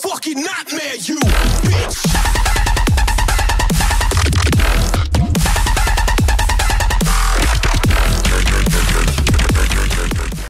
Fucking nightmare, you.